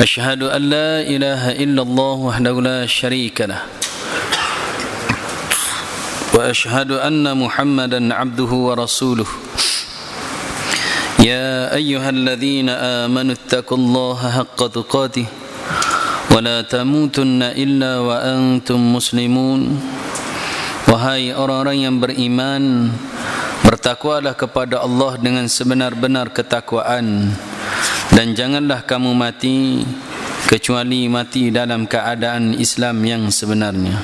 أشهد أن لا إله إلا الله وحده لا شريك له وأشهد أن محمدا عبده ورسوله يا أيها الذين آمنوا اتقوا الله حق تقاته ولا تموتن إلا وأنتم مسلمون وهاي أرارين بالإيمان bertakwalah kepada Allah dengan sebenar-benar ketakwaan Dan janganlah kamu mati Kecuali mati dalam keadaan Islam yang sebenarnya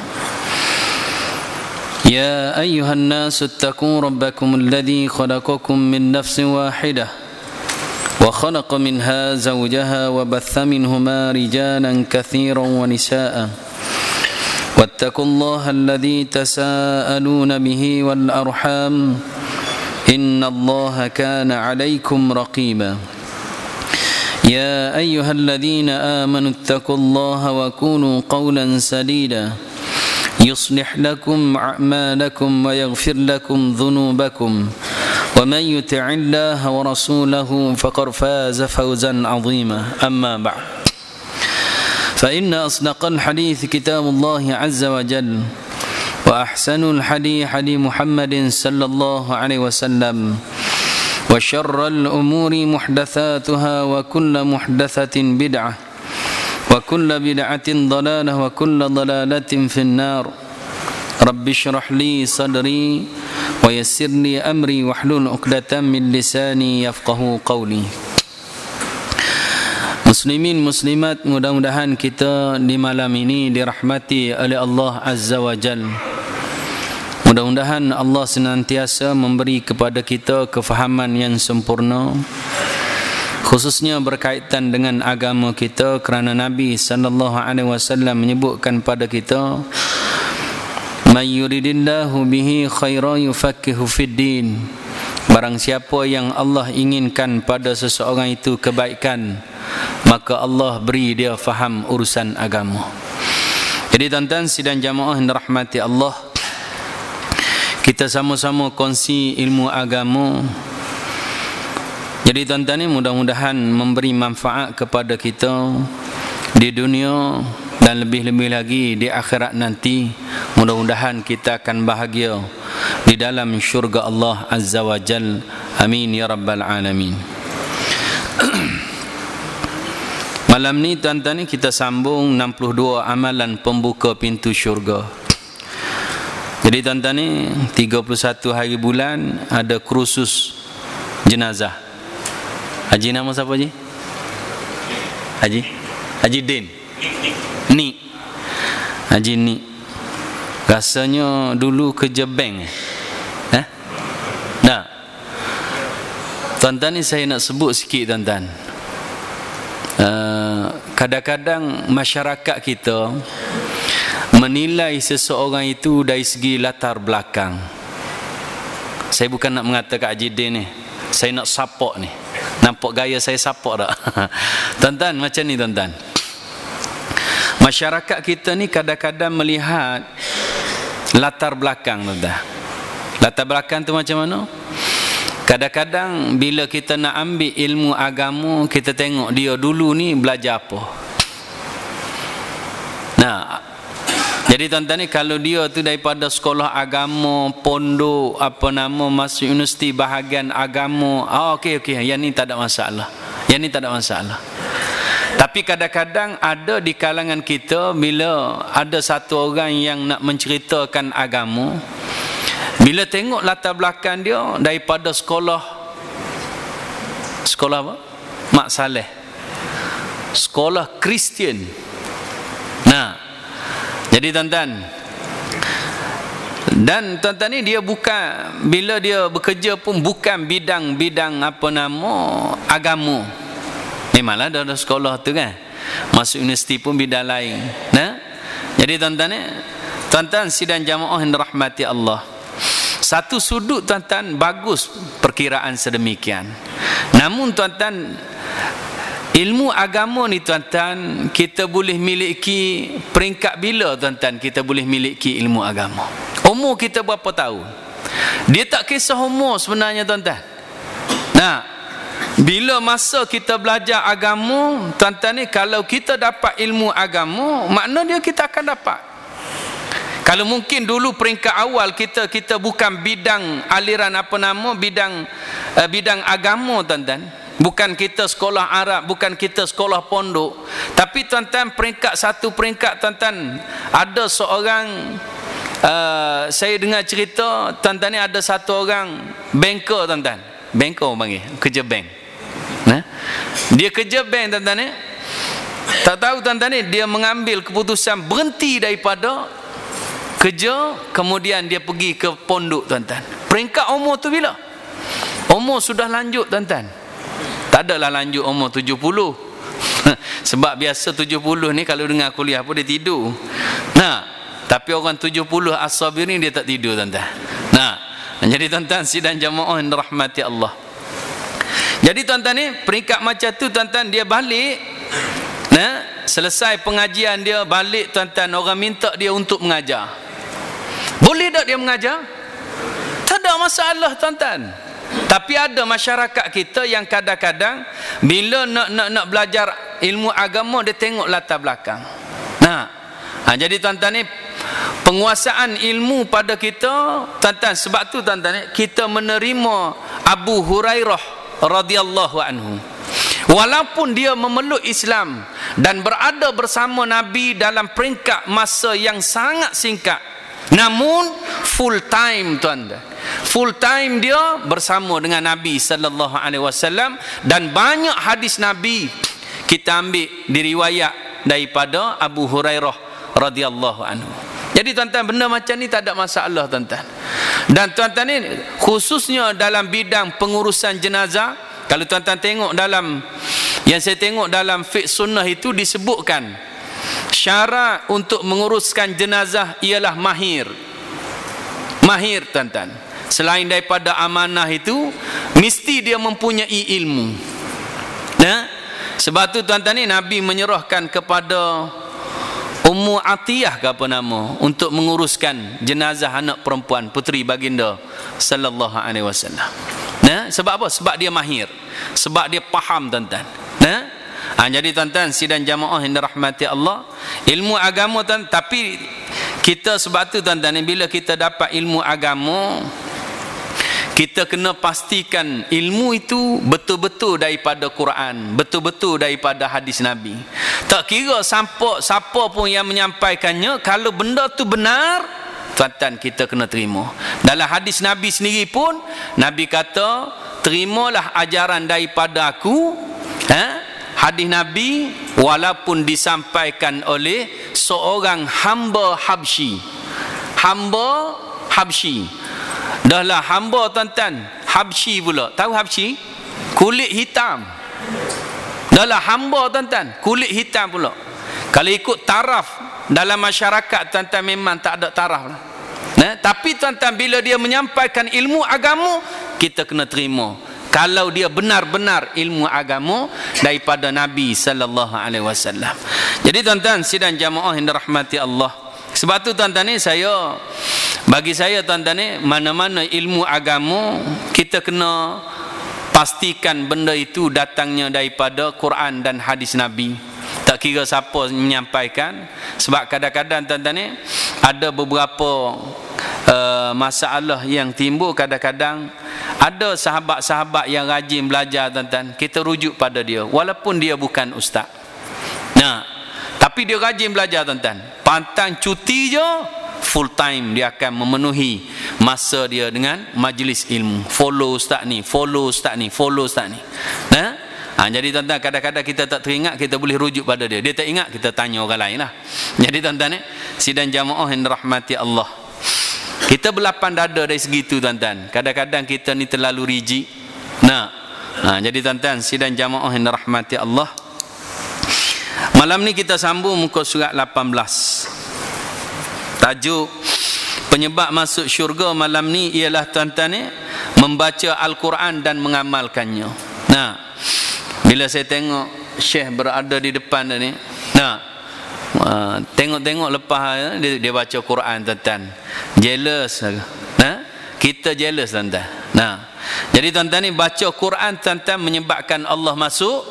يا أيها الناس اتقوا ربكم الذي خلقكم من نفس واحدة وخلق منها زوجها وبث منهما رجالا كثيرا ونساء واتقوا الله الذي تساءلون به والأرحام إن الله كان عليكم رقيبا يا أيها الذين آمنوا اتقوا الله وكونوا قولا سديدا. يصلح لكم أعمالكم ويغفر لكم ذنوبكم. ومن يطع الله ورسوله فقد فاز فوزا عظيما. أما بعد. فإن أصدق الحديث كتاب الله عز وجل وأحسن الحديث حديث محمد صلى الله عليه وسلم. وشر الأمور محدثاتها وكل محدثة بدعة وكل بدعة ضلالة وكل ضلالة في النار رب اشرح لي صدري ويسر لي أمري واحلل عقدة من لساني يفقه قولي Muslimin muslimat mudah-mudahan kita di malam ini dirahmati oleh Allah Azza wa Jal. Mudah-mudahan Allah senantiasa memberi kepada kita kefahaman yang sempurna khususnya berkaitan dengan agama kita kerana Nabi sallallahu alaihi wasallam menyebutkan pada kita may yuridillahu bihi khairan yufaqihu fid din. Barang siapa yang Allah inginkan pada seseorang itu kebaikan maka Allah beri dia faham urusan agama. Jadi tuan-tuan sidang jamaah yang dirahmati Allah kita sama-sama kongsi ilmu agama jadi tuan-tuan ni mudah-mudahan memberi manfaat kepada kita di dunia dan lebih-lebih lagi di akhirat nanti. Mudah-mudahan kita akan bahagia di dalam syurga Allah Azza wa Jal. Amin ya rabbal alamin. Malam ni tuan-tuan ni kita sambung 62 amalan pembuka pintu syurga. Jadi tuan-tuan ni 31 hari bulan ada kursus jenazah. Haji nama siapa Haji? Haji? Haji Din? Ni Haji Ni Rasanya dulu kerja bank eh? Nah Tuan-tuan ni saya nak sebut sikit tuan-tuan uh, Kadang-kadang masyarakat kita Menilai seseorang itu dari segi latar belakang Saya bukan nak mengatakan Haji Din ni Saya nak support ni Nampak gaya saya support tak? tuan-tuan macam ni tuan-tuan. Masyarakat kita ni kadang-kadang melihat latar belakang tuan-tuan. Latar belakang tu macam mana? Kadang-kadang bila kita nak ambil ilmu agama, kita tengok dia dulu ni belajar apa. Nah, jadi tuan-tuan ni kalau dia tu daripada sekolah agama, pondok, apa nama, masuk universiti bahagian agama, oh okey okey, yang ni tak ada masalah. Yang ni tak ada masalah. Tapi kadang-kadang ada di kalangan kita bila ada satu orang yang nak menceritakan agama, bila tengok latar belakang dia daripada sekolah sekolah apa? Mak Saleh. Sekolah Kristian. Nah, jadi tuan-tuan Dan tuan-tuan ni dia bukan Bila dia bekerja pun bukan bidang-bidang apa nama Agama. Memanglah dia ada sekolah tu kan? Masuk universiti pun bidang lain nah? Jadi tuan-tuan ni Tuan-tuan sidang jamaah yang rahmati Allah Satu sudut tuan-tuan bagus perkiraan sedemikian. Namun tuan-tuan Ilmu agama ni tuan-tuan Kita boleh miliki Peringkat bila tuan-tuan Kita boleh miliki ilmu agama? Umur kita berapa tahun? Dia tak kisah umur sebenarnya tuan-tuan. Nah bila masa kita belajar agama tuan-tuan ni kalau kita dapat ilmu agama makna dia kita akan dapat. Kalau mungkin dulu peringkat awal kita kita bukan bidang aliran apa nama bidang uh, bidang agama tuan-tuan bukan kita sekolah Arab bukan kita sekolah pondok tapi tuan-tuan peringkat satu peringkat tuan-tuan ada seorang uh, saya dengar cerita tuan-tuan ni ada satu orang banker tuan-tuan banker orang panggil kerja bank Nah, dia kerja bank tuan-tuan ni. Tak tahu tuan-tuan ni dia mengambil keputusan berhenti daripada kerja kemudian dia pergi ke pondok tuan-tuan. Peringkat umur tu bila? Umur sudah lanjut tuan-tuan. Tak adalah lanjut umur 70. Sebab biasa 70 ni kalau dengar kuliah pun dia tidur. Nah, tapi orang 70 asabir ni dia tak tidur tuan-tuan. Nah, jadi tuan-tuan sidang jamaah yang rahmati Allah. Jadi tuan-tuan ni peringkat macam tu tuan-tuan dia balik nah, selesai pengajian dia balik tuan-tuan orang minta dia untuk mengajar. Boleh tak dia mengajar? Tak ada masalah tuan-tuan. Tapi ada masyarakat kita yang kadang-kadang bila nak nak nak belajar ilmu agama dia tengok latar belakang. Nah. Ha, jadi tuan-tuan ni penguasaan ilmu pada kita tuan-tuan sebab tu tuan-tuan kita menerima Abu Hurairah radhiyallahu anhu walaupun dia memeluk Islam dan berada bersama Nabi dalam peringkat masa yang sangat singkat namun full time tuan full time dia bersama dengan Nabi sallallahu alaihi wasallam dan banyak hadis Nabi. Kita ambil diriwayat daripada Abu Hurairah radhiyallahu anhu. Jadi tuan-tuan benda macam ni tak ada masalah tuan-tuan. Dan tuan-tuan ni khususnya dalam bidang pengurusan jenazah kalau tuan-tuan tengok dalam yang saya tengok dalam fiqh sunnah itu disebutkan syarat untuk menguruskan jenazah ialah mahir. Mahir tuan-tuan selain daripada amanah itu mesti dia mempunyai ilmu nah sebab tu tuan-tuan ni Nabi menyerahkan kepada Ummu Atiyah ke apa nama untuk menguruskan jenazah anak perempuan puteri baginda sallallahu alaihi wasallam. Nah, sebab apa? Sebab dia mahir. Sebab dia faham tuan-tuan. Nah, ha, jadi tuan-tuan sidang jamaah yang dirahmati Allah, ilmu agama tuan tapi kita sebab tu tuan-tuan bila kita dapat ilmu agama kita kena pastikan ilmu itu betul-betul daripada Quran betul-betul daripada hadis Nabi. Tak kira siapa, siapa pun yang menyampaikannya kalau benda tu benar tuan-tuan kita kena terima. Dalam hadis Nabi sendiri pun Nabi kata terimalah ajaran daripada aku ha? hadis Nabi walaupun disampaikan oleh seorang hamba Habsyi. Hamba Habsyi Dahlah hamba tuan-tuan Habsyi pula Tahu Habsyi? Kulit hitam Dahlah hamba tuan-tuan Kulit hitam pula Kalau ikut taraf Dalam masyarakat tuan-tuan memang tak ada taraf lah. Nah, tapi tuan-tuan bila dia menyampaikan ilmu agama kita kena terima kalau dia benar-benar ilmu agama daripada Nabi sallallahu alaihi wasallam. Jadi tuan-tuan sidang jamaah yang dirahmati Allah. Sebab tu tuan-tuan ni saya bagi saya tuan-tuan ni mana-mana ilmu agama kita kena pastikan benda itu datangnya daripada Quran dan hadis Nabi. Tak kira siapa menyampaikan sebab kadang-kadang tuan-tuan ni ada beberapa uh, masalah yang timbul kadang-kadang ada sahabat-sahabat yang rajin belajar tuan-tuan kita rujuk pada dia walaupun dia bukan ustaz. Nah, tapi dia rajin belajar tuan-tuan. Pantang cuti je full time dia akan memenuhi masa dia dengan majlis ilmu. Follow ustaz ni follow ustaz ni follow ustaz ni. Nah ha, jadi tuan-tuan kadang-kadang kita tak teringat kita boleh rujuk pada dia. Dia tak ingat kita tanya orang lain lah. Jadi tuan-tuan ni sidang jamaah yang rahmati Allah. Kita berlapan dada dari segitu tuan-tuan. Kadang-kadang kita ni terlalu rigid. Nah ha, jadi tuan-tuan sidang jamaah yang rahmati Allah. Malam ni kita sambung muka surat 18 Tajuk penyebab masuk syurga malam ni ialah tuan-tuan ni membaca Al-Quran dan mengamalkannya. Nah, bila saya tengok Syekh berada di depan ni, nah, uh, tengok-tengok lepas ya, dia, dia baca Quran tuan-tuan. Jealous. Nah, kita jealous tuan-tuan. Nah, Jadi tuan-tuan ni baca Quran tuan-tuan menyebabkan Allah masuk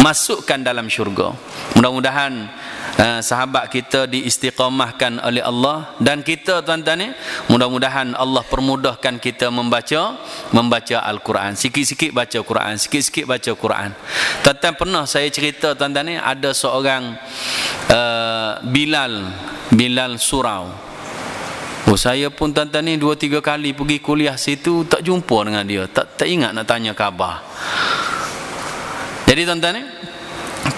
masukkan dalam syurga. Mudah-mudahan uh, sahabat kita diistiqamahkan oleh Allah dan kita tuan-tuan ni mudah-mudahan Allah permudahkan kita membaca membaca Al-Quran. Sikit-sikit baca Quran, sikit-sikit baca Quran. Tuan-tuan pernah saya cerita tuan-tuan ni ada seorang uh, Bilal Bilal Surau Oh, saya pun tuan-tuan ni dua tiga kali pergi kuliah situ tak jumpa dengan dia. Tak tak ingat nak tanya khabar. Jadi tuan-tuan ni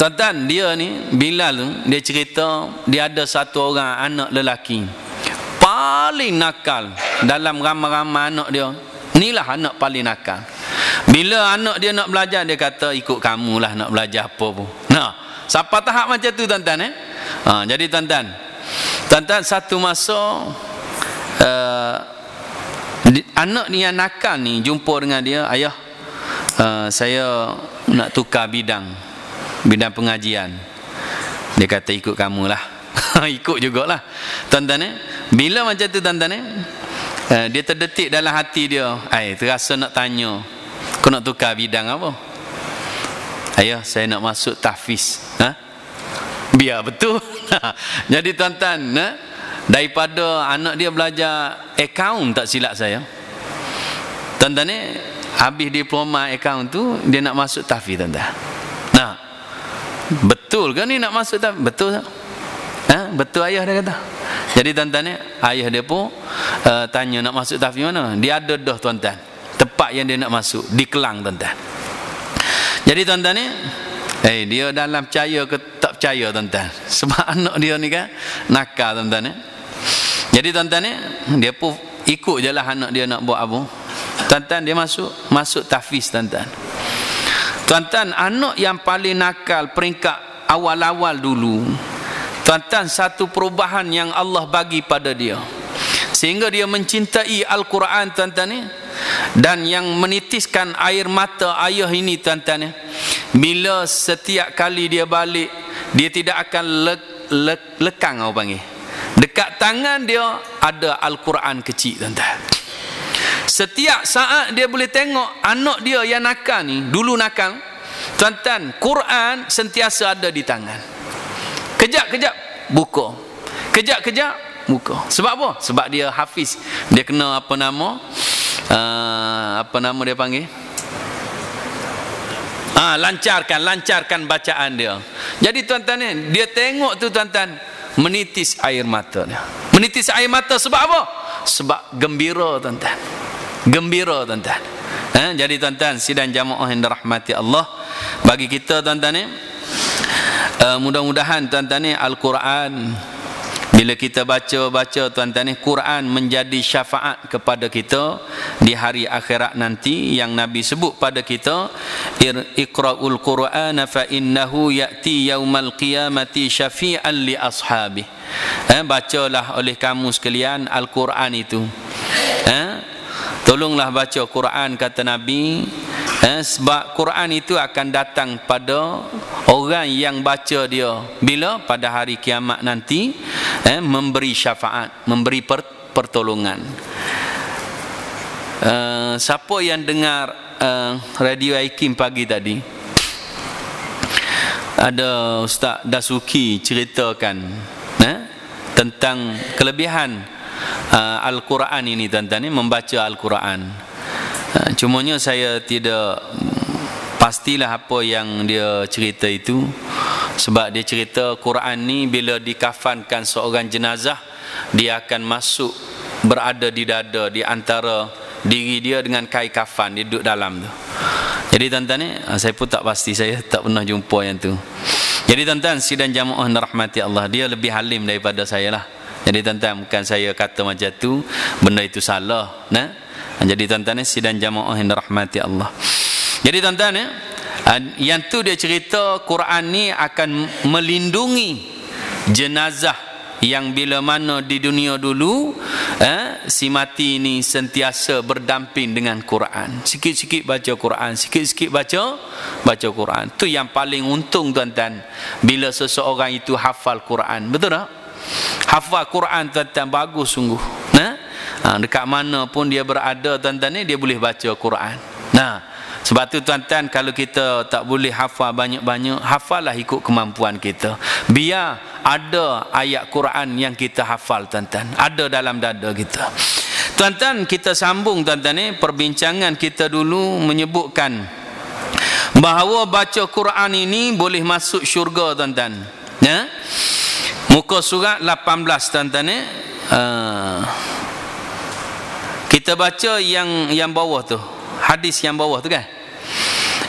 Tuan-tuan dia ni Bilal dia cerita dia ada satu orang anak lelaki paling nakal dalam ramai-ramai anak dia. Inilah anak paling nakal. Bila anak dia nak belajar dia kata ikut kamu lah nak belajar apa pun. Nah, siapa tahap macam tu tuan-tuan eh? Ha, jadi tuan-tuan. Tuan-tuan satu masa uh, anak ni yang nakal ni jumpa dengan dia ayah uh, saya nak tukar bidang bidang pengajian. Dia kata ikut kamu lah ikut jugalah. Tuan-tuan eh? Bila macam tu tuan-tuan eh? Uh, dia terdetik dalam hati dia ai terasa nak tanya kau nak tukar bidang apa? Ayah saya nak masuk tahfiz. Ha? Biar betul. Jadi tuan-tuan eh? Daripada anak dia belajar akaun tak silap saya. Tuan-tuan ni habis diploma akaun tu dia nak masuk tahfiz tuan-tuan betul ke ni nak masuk tahfiz betul tak ha? betul ayah dia kata jadi tuan-tuan ni ayah dia pun uh, tanya nak masuk tahfiz mana dia ada dah tuan-tuan tempat yang dia nak masuk di Kelang tuan-tuan jadi tuan-tuan ni Eh, dia dalam percaya ke tak percaya tuan-tuan sebab anak dia ni kan nakal tuan-tuan eh? Jadi tuan-tuan ni dia pun ikut je lah anak dia nak buat apa. Tuan-tuan dia masuk masuk tahfiz tuan-tuan. Tuan-tuan anak yang paling nakal peringkat awal-awal dulu. Tuan-tuan satu perubahan yang Allah bagi pada dia. Sehingga dia mencintai Al-Quran tuan-tuan ni dan yang menitiskan air mata ayah ini tuan-tuan ni bila setiap kali dia balik dia tidak akan le, le, lekang orang panggil Dekat tangan dia ada Al-Quran kecil tuan-tuan. Setiap saat dia boleh tengok anak dia yang nakal ni, dulu nakal. Tuan-tuan, Quran sentiasa ada di tangan. Kejap-kejap buka. Kejap-kejap buka. Sebab apa? Sebab dia hafiz. Dia kena apa nama? Uh, apa nama dia panggil? Ah, lancarkan, lancarkan bacaan dia. Jadi tuan-tuan ni, dia tengok tu tuan-tuan, menitis air matanya menitis air mata sebab apa? Sebab gembira tuan-tuan. Gembira tuan-tuan. Eh? jadi tuan-tuan sidang jamaah yang dirahmati Allah bagi kita tuan-tuan ni uh, mudah-mudahan tuan-tuan ni Al-Quran bila kita baca-baca tuan-tuan ni Quran menjadi syafaat kepada kita di hari akhirat nanti yang Nabi sebut pada kita Iqra'ul Quran fa innahu ya'ti yaumal qiyamati syafi'an li ashabi. Eh, bacalah oleh kamu sekalian Al-Quran itu. Eh, tolonglah baca Quran kata Nabi eh, sebab Quran itu akan datang pada orang yang baca dia. Bila? Pada hari kiamat nanti eh, memberi syafaat memberi pertolongan. Uh, siapa yang dengar uh, radio Aikim pagi tadi? Ada Ustaz Dasuki ceritakan eh, tentang kelebihan uh, Al-Quran ini tuan-tuan membaca Al-Quran cumanya saya tidak pastilah apa yang dia cerita itu. Sebab dia cerita Quran ni bila dikafankan seorang jenazah dia akan masuk berada di dada di antara diri dia dengan kai kafan dia duduk dalam tu. Jadi tuan-tuan ni ha, saya pun tak pasti saya tak pernah jumpa yang tu. Jadi tuan-tuan sidang jamaah rahmati Allah dia lebih halim daripada saya lah. Jadi tuan-tuan bukan saya kata macam tu benda itu salah nah jadi tuan-tuan ni sidang jamaah yang dirahmati Allah. Jadi tuan-tuan ya, yang tu dia cerita Quran ni akan melindungi jenazah yang bila mana di dunia dulu eh, si mati ni sentiasa berdamping dengan Quran. Sikit-sikit baca Quran, sikit-sikit baca baca Quran. Tu yang paling untung tuan-tuan bila seseorang itu hafal Quran. Betul tak? Hafal Quran tuan-tuan bagus sungguh. Ha, dekat mana pun dia berada tuan-tuan ni dia boleh baca Quran. Nah sebab tu tuan-tuan kalau kita tak boleh hafal banyak-banyak hafallah ikut kemampuan kita. Biar ada ayat Quran yang kita hafal tuan-tuan. Ada dalam dada kita. Tuan-tuan kita sambung tuan-tuan ni perbincangan kita dulu menyebutkan bahawa baca Quran ini boleh masuk syurga tuan-tuan. Ya? Muka surat 18 tuan-tuan ni uh, kita baca yang yang bawah tu hadis yang bawah tu kan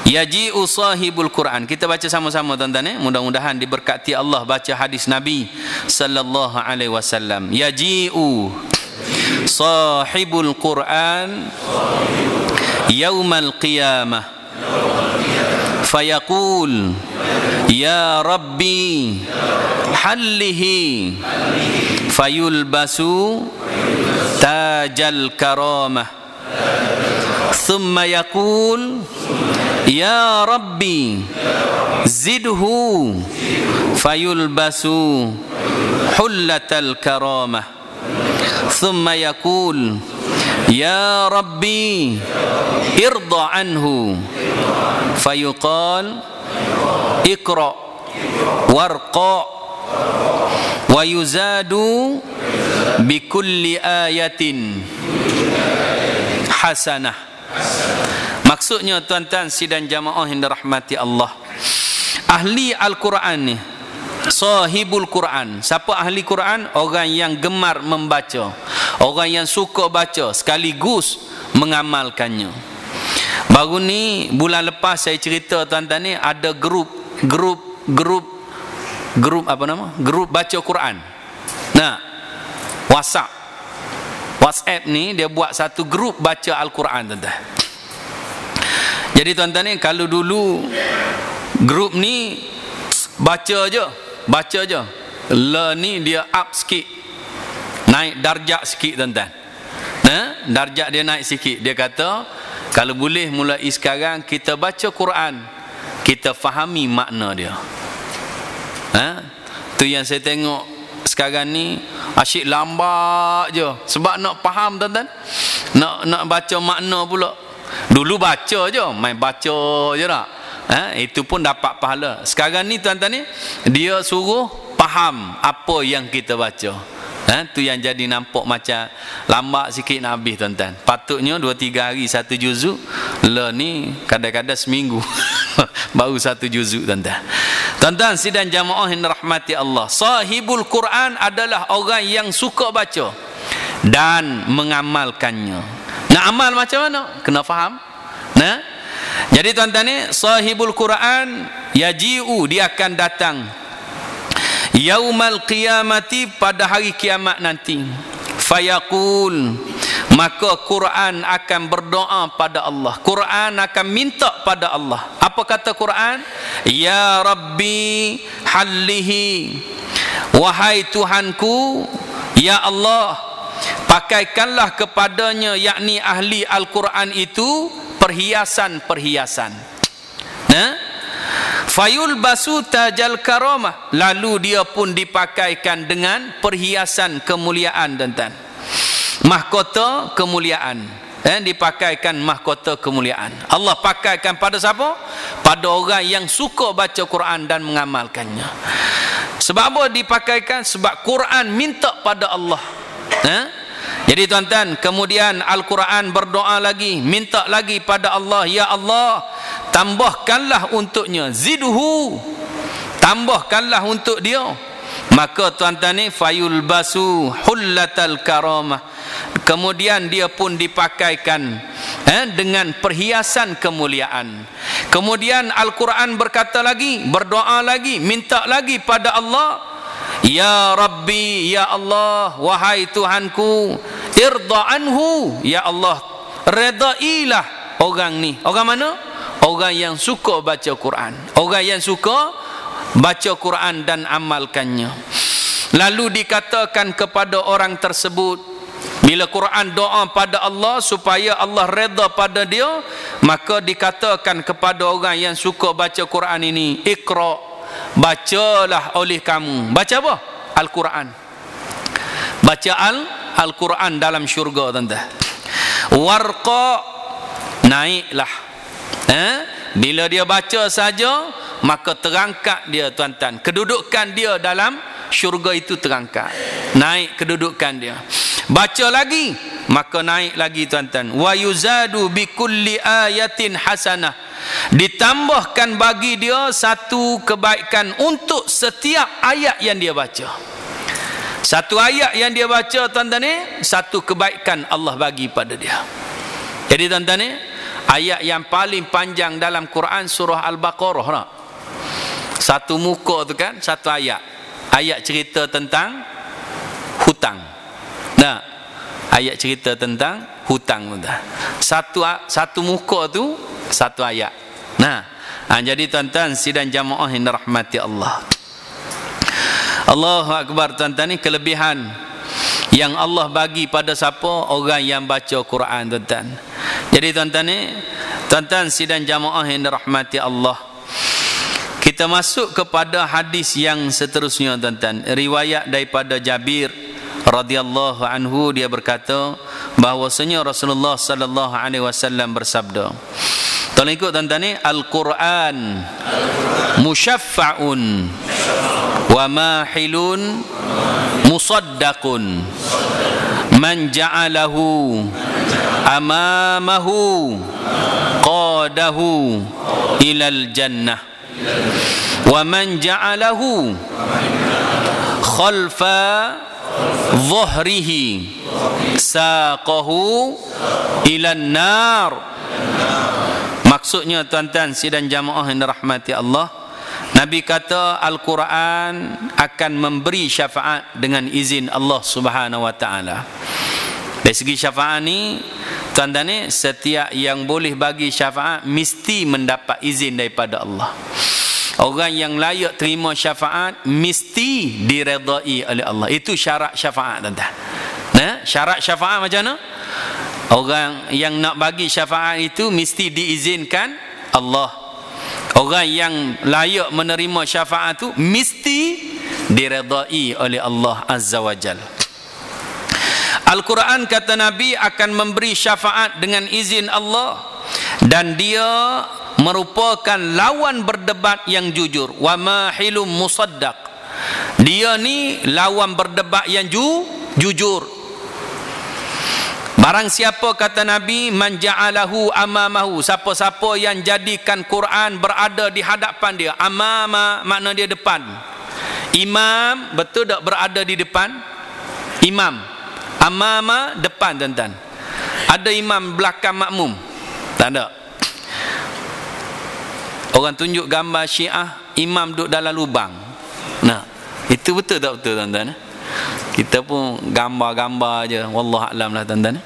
Yaji'u sahibul Quran. Kita baca sama-sama tuan-tuan eh. Mudah-mudahan diberkati Allah baca hadis Nabi sallallahu alaihi wasallam. Yaji'u sahibul Quran yaumal qiyamah. Fayaqul Ya Rabbi Hallihi Fayulbasu Tajal karamah ثم يقول يا ربي زده فيلبس حلة الكرامة. ثم يقول يا ربي ارضى عنه. فيقال اقرأ وارقى. ويزاد bikulli ayatin hasanah. Maksudnya tuan-tuan sidang jamaah yang dirahmati Allah. Ahli al-Quran ni sahibul Quran. Siapa ahli Quran? Orang yang gemar membaca. Orang yang suka baca sekaligus mengamalkannya. Baru ni bulan lepas saya cerita tuan-tuan ni ada grup grup grup grup apa nama? Grup baca Quran. Nah WhatsApp. WhatsApp ni dia buat satu grup baca Al-Quran tuan-tuan. Jadi tuan-tuan ni kalau dulu grup ni baca je, baca je. Le ni dia up sikit. Naik darjat sikit tuan-tuan. Ha? Darjat dia naik sikit. Dia kata kalau boleh mulai sekarang kita baca Quran, kita fahami makna dia. Ha? Tu yang saya tengok sekarang ni asyik lambat je sebab nak faham tuan-tuan. Nak nak baca makna pula. Dulu baca je, main baca je tak. Ha? Itu pun dapat pahala. Sekarang ni tuan-tuan ni, dia suruh faham apa yang kita baca. Ha? Tu yang jadi nampak macam lambat sikit nak habis tuan-tuan. Patutnya 2-3 hari satu juzuk. Le ni kadang-kadang seminggu. Baru satu juzuk tuan-tuan. Tuan-tuan sidang jamaah yang rahmati Allah. Sahibul Quran adalah orang yang suka baca. Dan mengamalkannya. Nak amal macam mana? Kena faham. Nah. Jadi tuan-tuan ni sahibul Quran yaji'u dia akan datang yaumal qiyamati pada hari kiamat nanti. Fayaqul maka Quran akan berdoa pada Allah. Quran akan minta pada Allah. Apa kata Quran? Ya Rabbi hallihi. Wahai Tuhanku ya Allah pakaikanlah kepadanya yakni ahli Al-Quran itu perhiasan-perhiasan. Nah? Fayul basu tajal karamah lalu dia pun dipakaikan dengan perhiasan kemuliaan tuan-tuan. Mahkota kemuliaan eh, dipakaikan mahkota kemuliaan Allah pakaikan pada siapa? pada orang yang suka baca Quran dan mengamalkannya sebab apa dipakaikan? sebab Quran minta pada Allah eh? Jadi tuan-tuan, kemudian Al-Quran berdoa lagi, minta lagi pada Allah, Ya Allah, tambahkanlah untuknya, ziduhu, tambahkanlah untuk dia. Maka tuan-tuan ni, fayul basu hullatal karamah. Kemudian dia pun dipakaikan eh, dengan perhiasan kemuliaan. Kemudian Al-Quran berkata lagi, berdoa lagi, minta lagi pada Allah, Ya Rabbi, Ya Allah, wahai Tuhanku, irda anhu, Ya Allah, redailah orang ni. Orang mana? Orang yang suka baca Quran. Orang yang suka baca Quran dan amalkannya. Lalu dikatakan kepada orang tersebut, bila Quran doa pada Allah supaya Allah reda pada dia, maka dikatakan kepada orang yang suka baca Quran ini, Iqra' bacalah oleh kamu. Baca apa? Al-Quran. Baca Al Al-Quran dalam syurga tuan-tuan. Warqa naiklah. Eh? bila dia baca saja maka terangkat dia tuan-tuan. Kedudukan dia dalam syurga itu terangkat. Naik kedudukan dia baca lagi. Maka naik lagi tuan-tuan. Wa yuzadu bi kulli ayatin hasanah. Ditambahkan bagi dia satu kebaikan untuk setiap ayat yang dia baca. Satu ayat yang dia baca tuan-tuan ni satu kebaikan Allah bagi pada dia. Jadi tuan-tuan ni ayat yang paling panjang dalam Quran surah Al-Baqarah tak? satu muka tu kan satu ayat. Ayat cerita tentang hutang nah ayat cerita tentang hutang tu satu satu muka tu satu ayat. Nah ha, jadi tuan-tuan sidang jamaah yang rahmati Allah. Allahu akbar tuan-tuan ni kelebihan yang Allah bagi pada siapa? Orang yang baca Quran tuan-tuan. Jadi tuan-tuan ni tuan-tuan sidang jamaah yang rahmati Allah. Kita masuk kepada hadis yang seterusnya tuan-tuan. Riwayat daripada Jabir radhiyallahu anhu dia berkata bahwasanya Rasulullah sallallahu alaihi wasallam bersabda Tolong ikut tuan-tuan ni Al-Quran musyaffa'un wa mahilun musaddaqun. Man ja'alahu amamahu qadahu ilal jannah. Wa man ja'alahu khalfa Zuhrihi Saqahu Ilan nar Maksudnya tuan-tuan Sidan jamaah yang dirahmati Allah Nabi kata Al-Quran akan memberi syafaat dengan izin Allah Subhanahu Wa Taala. Dari segi syafaat ni, tanda ni setiap yang boleh bagi syafaat mesti mendapat izin daripada Allah. Orang yang layak terima syafaat mesti diredai oleh Allah. Itu syarat syafaat tuan-tuan. Nah, syarat syafaat macam mana? Orang yang nak bagi syafaat itu mesti diizinkan Allah. Orang yang layak menerima syafaat itu mesti diredai oleh Allah Azza wa. Al-Quran kata Nabi akan memberi syafaat dengan izin Allah dan dia merupakan lawan berdebat yang jujur. Wa mahilum musaddaq. Dia ni lawan berdebat yang ju, jujur. Barang siapa kata nabi man ja'alahu amamahu siapa-siapa yang jadikan Quran berada di hadapan dia amama makna dia depan. Imam betul tak berada di depan? Imam. Amama depan tuan-tuan. Ada imam belakang makmum? Tak ada Orang tunjuk gambar syiah Imam duduk dalam lubang. Nah Itu betul tak betul tuan-tuan Kita pun gambar-gambar je. Wallah alam lah tuan-tuan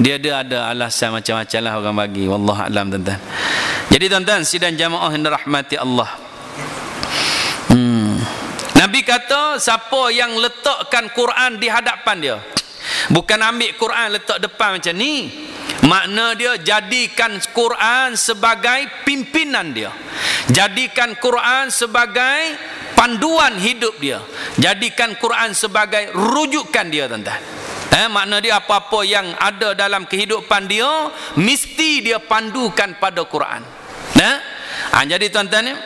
Dia ada ada alasan macam-macam lah orang bagi. Wallah alam tuan-tuan. Jadi tuan-tuan Sidang jamaah yang rahmati Allah. Hmm. Nabi kata Siapa yang letakkan Quran di hadapan dia? Bukan ambil Quran letak depan macam ni Makna dia jadikan Quran sebagai pimpinan dia. Jadikan Quran sebagai panduan hidup dia. Jadikan Quran sebagai rujukan dia tuan-tuan. Eh, makna dia apa-apa yang ada dalam kehidupan dia mesti dia pandukan pada Quran. Nah, ha, jadi tuan-tuan ya,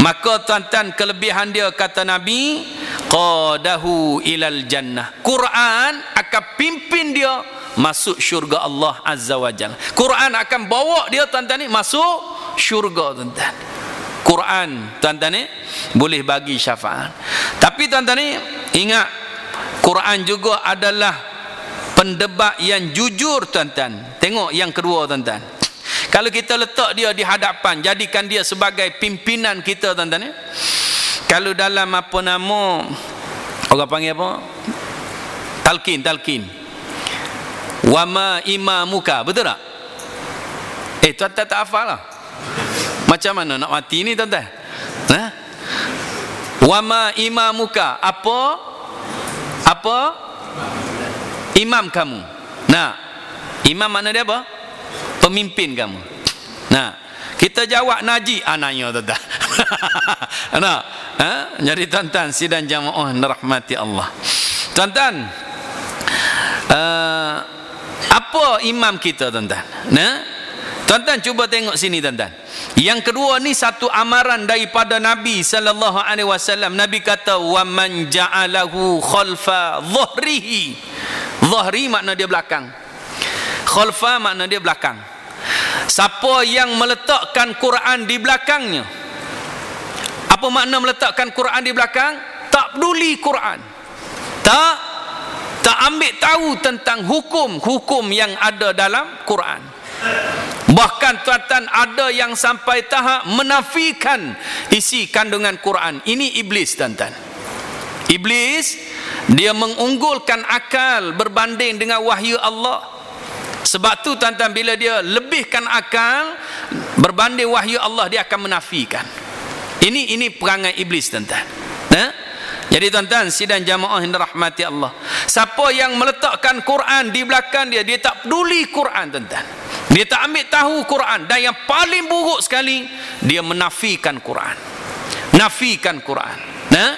maka tuan-tuan kelebihan dia kata Nabi qadahu ilal jannah. Quran akan pimpin dia masuk syurga Allah Azza wa Jal Quran akan bawa dia tuan-tuan ni masuk syurga tuan-tuan. Quran tuan-tuan ni boleh bagi syafaat. Tapi tuan-tuan ni ingat Quran juga adalah pendebat yang jujur tuan-tuan. Tengok yang kedua tuan-tuan. Kalau kita letak dia di hadapan jadikan dia sebagai pimpinan kita tuan-tuan ni. Kalau dalam apa nama orang panggil apa? Talqin talqin Wama imamuka Betul tak? Eh tuan-tuan tak hafal lah Macam mana nak mati ni tuan-tuan? Ha? Wama imamuka Apa? Apa? Imam kamu Nah Imam mana dia apa? Pemimpin kamu Nah Kita jawab Naji Anaknya ah, tuan-tuan Nah ha? jadi tuan-tuan sidang jamaah rahmati Allah tuan-tuan uh, apa imam kita tuan-tuan? Nah? Tuan-tuan cuba tengok sini tuan-tuan. Yang kedua ni satu amaran daripada Nabi sallallahu alaihi wasallam. Nabi kata wa man ja'alahu khalfa dhahrihi. Dhahri makna dia belakang. Khalfa makna dia belakang. Siapa yang meletakkan Quran di belakangnya apa makna meletakkan Quran di belakang? Tak peduli Quran. Tak tak ambil tahu tentang hukum-hukum yang ada dalam Quran. Bahkan tuan-tuan ada yang sampai tahap menafikan isi kandungan Quran. Ini iblis tuan-tuan. Iblis dia mengunggulkan akal berbanding dengan wahyu Allah. Sebab tu tuan-tuan bila dia lebihkan akal berbanding wahyu Allah dia akan menafikan. Ini ini perangai iblis tuan-tuan. Nah jadi tuan-tuan sidang jamaah yang rahmati Allah. Siapa yang meletakkan Quran di belakang dia, dia tak peduli Quran tuan-tuan. Dia tak ambil tahu Quran dan yang paling buruk sekali dia menafikan Quran. Nafikan Quran. Nah?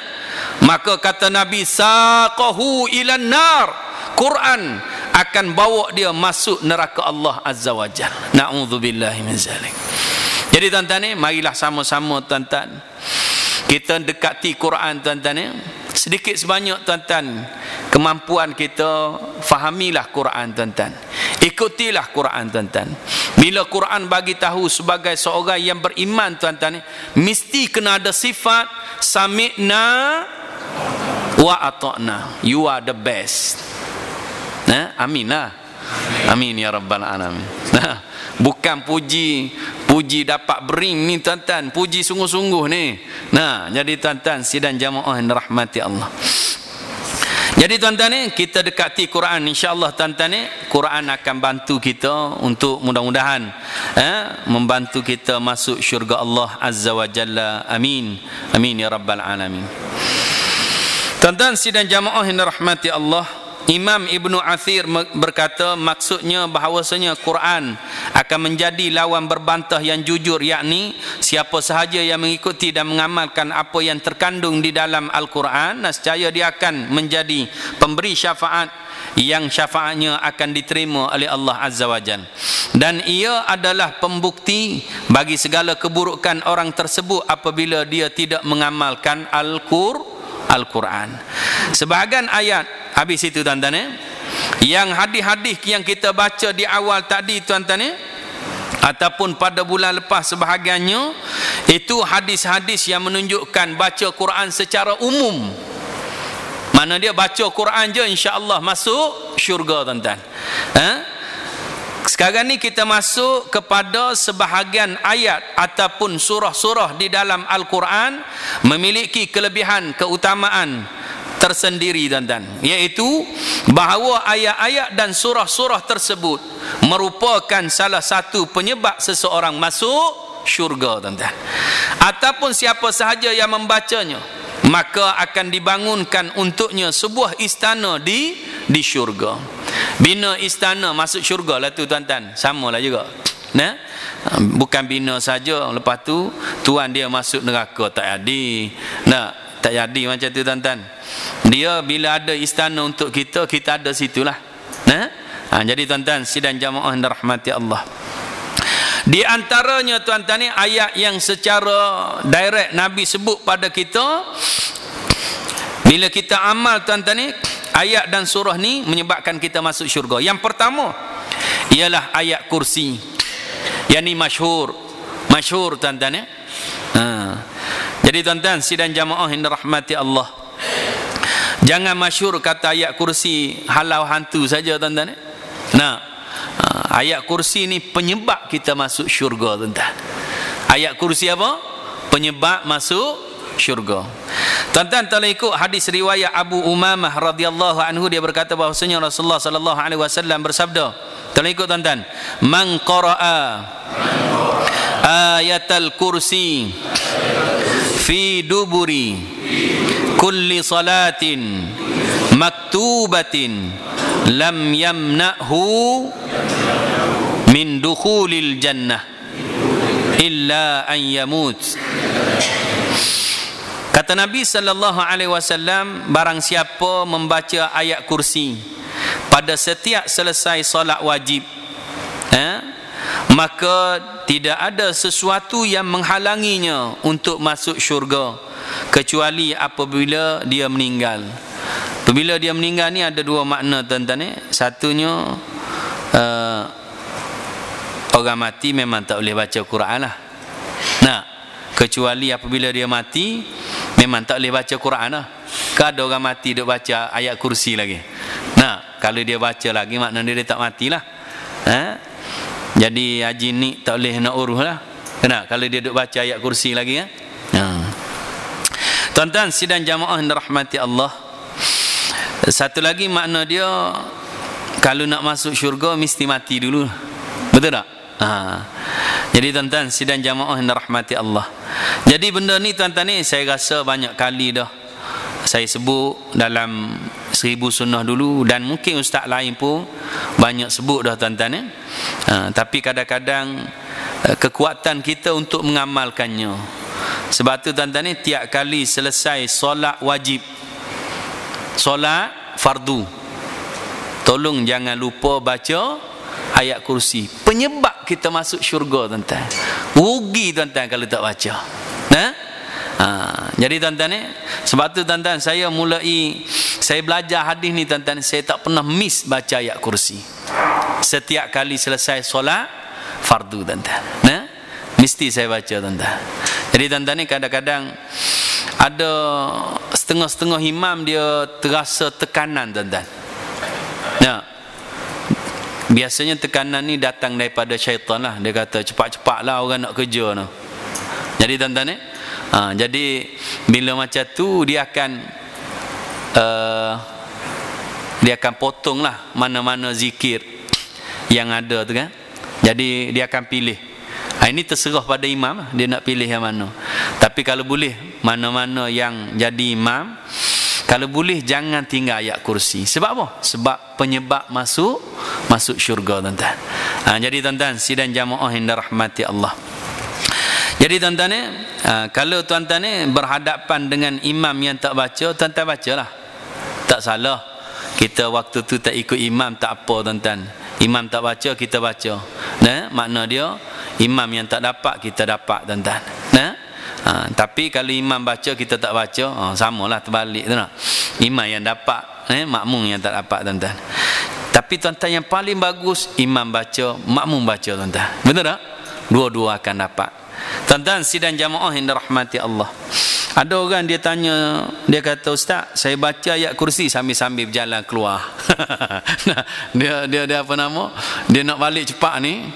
Maka kata Nabi saqahu ilan nar. Quran akan bawa dia masuk neraka Allah Azza wa Jalla. Na'udzubillahi min zalik. Jadi tuan-tuan ni marilah sama-sama tuan-tuan kita dekati Quran tuan-tuan ya. Sedikit sebanyak tuan-tuan kemampuan kita fahamilah Quran tuan-tuan. Ikutilah Quran tuan-tuan. Bila Quran bagi tahu sebagai seorang yang beriman tuan-tuan mesti kena ada sifat sami'na wa ata'na. You are the best. Nah, amin lah. Amin ya rabbal alamin. Nah, bukan puji puji dapat bering ni tuan-tuan. Puji sungguh-sungguh ni. Nah jadi tuan-tuan sidang jamaah yang rahmati Allah. Jadi tuan-tuan ni kita dekati Quran. insya-Allah tuan-tuan ni Quran akan bantu kita untuk mudah-mudahan eh, membantu kita masuk syurga Allah Azza wa Jalla. Amin. Amin ya rabbal alamin. Tuan-tuan sidang jamaah yang rahmati Allah Imam Ibnu Athir berkata maksudnya bahawasanya Quran akan menjadi lawan berbantah yang jujur yakni siapa sahaja yang mengikuti dan mengamalkan apa yang terkandung di dalam Al-Quran nescaya dia akan menjadi pemberi syafaat yang syafaatnya akan diterima oleh Allah Azza wa Jal. Dan ia adalah pembukti bagi segala keburukan orang tersebut apabila dia tidak mengamalkan Al-Quran Al-Quran sebahagian ayat Habis itu tuan-tuan eh? Yang hadis-hadis yang kita baca di awal tadi tuan-tuan eh? Ataupun pada bulan lepas sebahagiannya Itu hadis-hadis yang menunjukkan baca Quran secara umum Mana dia baca Quran je insya-Allah masuk syurga tuan-tuan. Eh? Sekarang ni kita masuk kepada sebahagian ayat ataupun surah-surah di dalam Al-Quran memiliki kelebihan keutamaan tersendiri tuan-tuan. Iaitu bahawa ayat-ayat dan surah-surah tersebut merupakan salah satu penyebab seseorang masuk syurga tuan-tuan. Ataupun siapa sahaja yang membacanya maka akan dibangunkan untuknya sebuah istana di di syurga bina istana masuk syurga lah tu tuan-tuan. Samalah juga. Nah? Bukan bina saja. Lepas tu tuan dia masuk neraka. Tak ada nah tak jadi macam tu tuan-tuan. Dia bila ada istana untuk kita kita ada situlah. Nah? Ha, jadi tuan-tuan sidang jamaah yang rahmati Allah. Di antaranya tuan-tuan ni ayat yang secara direct Nabi sebut pada kita bila kita amal tuan-tuan ni ayat dan surah ni menyebabkan kita masuk syurga yang pertama ialah ayat kursi yang ni masyhur masyhur tuan-tuan ya ha. jadi tuan-tuan sidang jamaah yang rahmati Allah Jangan masyur kata ayat kursi halau hantu saja tuan-tuan. Eh? Nah, ha, ayat kursi ni penyebab kita masuk syurga tuan-tuan. Ayat kursi apa? Penyebab masuk syurga. Tuan-tuan telah ikut hadis riwayat Abu Umamah radhiyallahu anhu dia berkata bahwasanya Rasulullah sallallahu alaihi wasallam bersabda. Telah ikut tuan-tuan. Man qara'a ayatal kursi fi duburi kulli salatin maktubatin lam yamna'hu min dukhulil jannah illa an yamut kata Nabi sallallahu alaihi wasallam barang siapa membaca ayat kursi pada setiap selesai solat wajib eh, maka tidak ada sesuatu yang menghalanginya untuk masuk syurga kecuali apabila dia meninggal. Apabila dia meninggal ni ada dua makna tuan-tuan eh. Satunya uh, orang mati memang tak boleh baca Quran lah. Nah, kecuali apabila dia mati memang tak boleh baca Quran lah. Kan ada orang mati duk baca ayat kursi lagi. Nah, kalau dia baca lagi maknanya dia tak matilah. Ha? Jadi haji ni tak boleh nak urus lah. Kenapa? Kalau dia duk baca ayat kursi lagi ya. Ha. Tuan-tuan sidang jamaah yang dirahmati Allah. Satu lagi makna dia kalau nak masuk syurga mesti mati dulu. Betul tak? Ha. Jadi tuan-tuan sidang jamaah yang dirahmati Allah. Jadi benda ni tuan-tuan ni saya rasa banyak kali dah saya sebut dalam seribu sunnah dulu dan mungkin ustaz lain pun banyak sebut dah tuan-tuan ya. Ha, tapi kadang-kadang uh, kekuatan kita untuk mengamalkannya. Sebab tu tuan-tuan ni tiap kali selesai solat wajib solat fardu tolong jangan lupa baca ayat kursi. Penyebab kita masuk syurga tuan-tuan. Rugi tuan-tuan kalau tak baca. Nah ha? jadi tuan-tuan ni sebab tu tuan-tuan saya mulai saya belajar hadis ni tuan-tuan saya tak pernah miss baca ayat kursi. Setiap kali selesai solat fardu tuan-tuan. Nah mesti saya baca tuan-tuan. Jadi tuan-tuan ni kadang-kadang ada setengah-setengah imam dia terasa tekanan tuan-tuan biasanya tekanan ni datang daripada syaitan lah dia kata cepat-cepat lah orang nak kerja no. jadi tuan-tuan eh? ha, jadi bila macam tu dia akan uh, dia akan potong lah mana-mana zikir yang ada tu kan jadi dia akan pilih ha, ini terserah pada imam lah. dia nak pilih yang mana tapi kalau boleh mana-mana yang jadi imam kalau boleh jangan tinggal ayat kursi. Sebab apa? Sebab penyebab masuk masuk syurga tuan-tuan. Ha, jadi tuan-tuan, sidang jamaah yang dirahmati Allah. Jadi tuan-tuan ni, ha, kalau tuan-tuan ni berhadapan dengan imam yang tak baca, tuan-tuan bacalah. Tak salah. Kita waktu tu tak ikut imam tak apa tuan-tuan. Imam tak baca, kita baca. Nah, makna dia imam yang tak dapat kita dapat tuan-tuan. Nah, ha, tapi kalau imam baca kita tak baca ha, samalah terbalik tu nak. Imam yang dapat eh, makmum yang tak dapat tuan-tuan. Tapi tuan-tuan yang paling bagus imam baca makmum baca tuan-tuan. Betul tak? Dua-dua akan dapat. Tuan-tuan sidang jamaah yang dirahmati Allah. Ada orang dia tanya dia kata ustaz saya baca ayat kursi sambil-sambil berjalan keluar. Dia dia dia apa nama? Dia nak balik cepat ni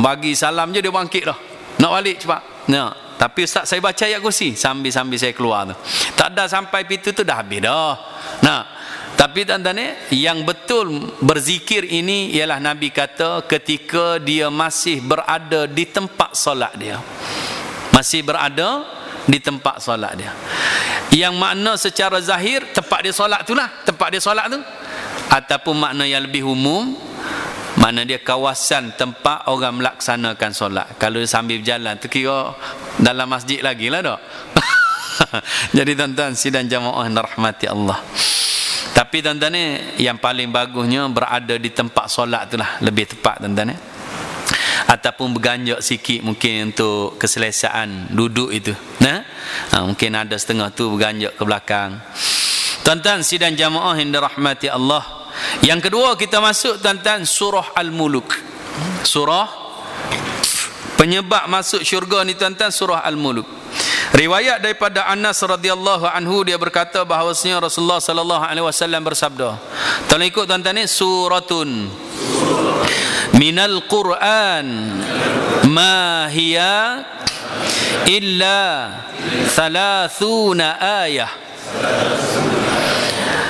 bagi salam je dia bangkit dah. Nak balik cepat. Nah tapi ustaz saya baca ayat kursi sambil-sambil saya keluar tu. Tak ada sampai pintu tu dah habis dah. Nah, tapi tuan-tuan yang betul berzikir ini ialah Nabi kata ketika dia masih berada di tempat solat dia. Masih berada di tempat solat dia. Yang makna secara zahir tempat dia solat tu lah, tempat dia solat tu. Ataupun makna yang lebih umum mana dia kawasan tempat orang melaksanakan solat. Kalau sambil berjalan tu kira dalam masjid lagi lah tak jadi tuan-tuan sidang jamaah rahmati Allah. Tapi tuan-tuan ni yang paling bagusnya berada di tempat solat tu lah. Lebih tepat tuan-tuan ni. Ataupun berganjak sikit mungkin untuk keselesaan duduk itu. Nah ha, mungkin ada setengah tu berganjak ke belakang. Tuan-tuan sidang jamaah yang dirahmati Allah yang kedua kita masuk tuan-tuan surah Al-Muluk. Surah penyebab masuk syurga ni tuan-tuan surah Al-Muluk. Riwayat daripada Anas radhiyallahu anhu dia berkata bahawasanya Rasulullah sallallahu alaihi wasallam bersabda. Tolong ikut tuan-tuan ni suratun minal Quran ma hiya illa 30 ayah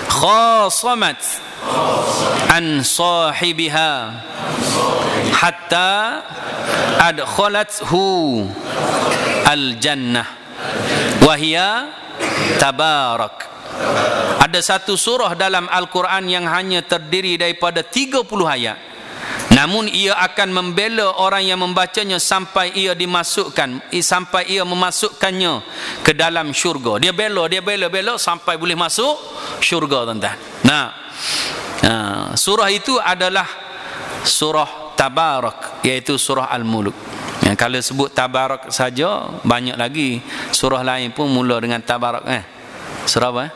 khasamat an sahibiha. Hatta adkhalathu al jannah wa hiya tabarak. Ada satu surah dalam Al-Quran yang hanya terdiri daripada 30 ayat. Namun ia akan membela orang yang membacanya sampai ia dimasukkan sampai ia memasukkannya ke dalam syurga. Dia bela dia bela bela sampai boleh masuk syurga tuan-tuan nah. Surah itu adalah surah tabarak iaitu surah al-muluk. Yang kalau sebut tabarak saja banyak lagi surah lain pun mula dengan tabarak eh. Surah apa eh?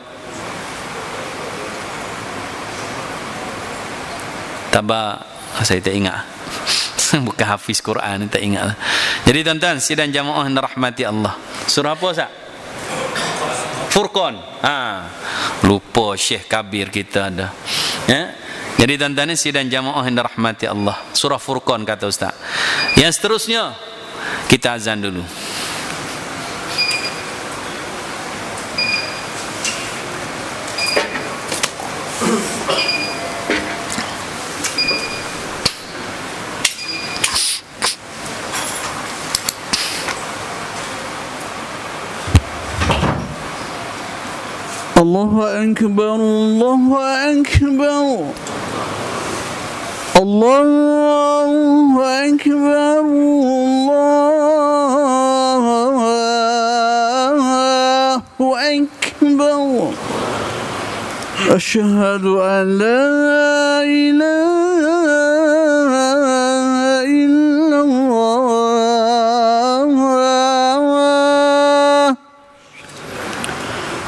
tabarak saya tak ingat. Bukan hafiz Quran tak ingat. Jadi tuan-tuan sidang jamaah yang rahmati Allah. Surah apa Ustaz Furqan. Ha. Lupa Syekh Kabir kita ada. Ya. Jadi tuan-tuan sidang jamaah yang rahmati Allah. Surah Furqan kata Ustaz yang seterusnya kita azan dulu الله أكبر الله أكبر. الله أكبر الله أكبر. أشهد أن لا إله